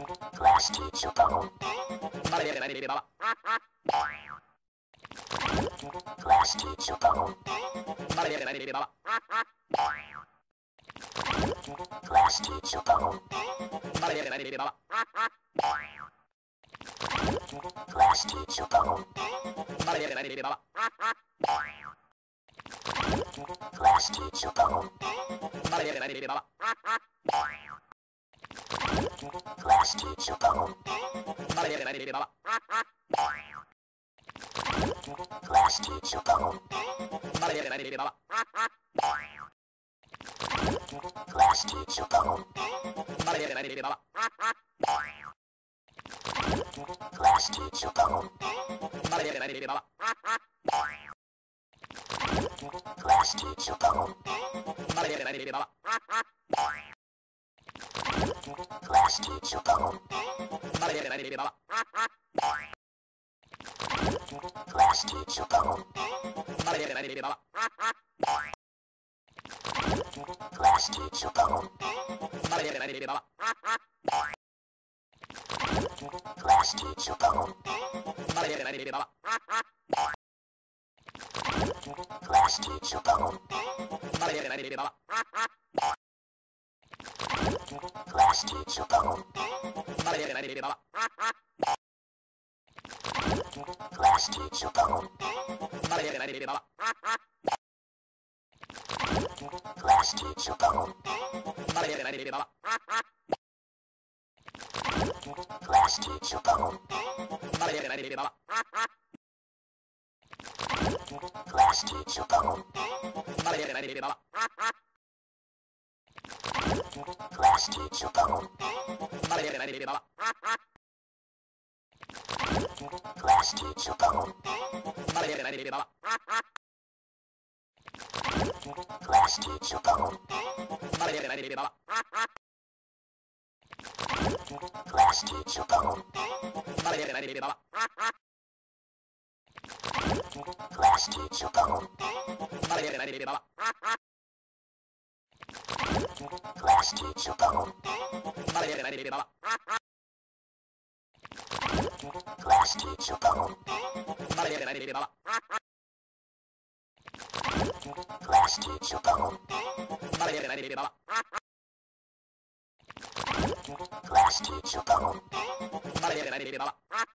Plastichopo. Plastichopo. Plastichopo. Plastichopo. Plastichopo. Plastichopo. Rusty Chapone. Rusty Chapone. Rusty Chapone. Rusty Chapone. Rusty Chapone. last teacher poem. Last teacher poem. Last teacher poem. Last teacher poem. Last teacher poem. Class teacher go. plastic, you poo. Plastic, you poo. Plastic, you poo. Plastic, you poo. Plastic, you poo. Class teacher